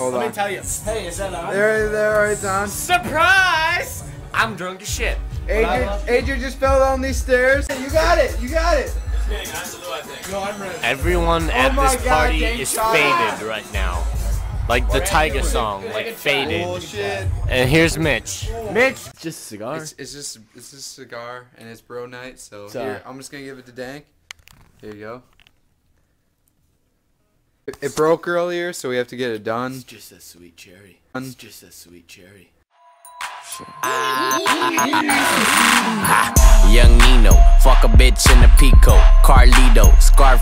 Hold Let on. me tell you. Hey, is that on? There, there, it's on. Surprise! I'm drunk as shit. Adrian, Adrian just fell down these stairs. You got it. You got it. No, I'm. Everyone oh at this God, party thank is God. faded right now. Like the Tyga song, like faded. Bullshit. And here's Mitch. Mitch. Just a cigar. It's, it's just it's just a cigar and it's bro night. So So- uh, here, I'm just gonna give it to Dank. Here you go. It, it broke earlier, so we have to get it done. It's just a sweet cherry. It's just a sweet cherry. Young Nino, fuck a bitch in a Pico, Carlito, Scarface.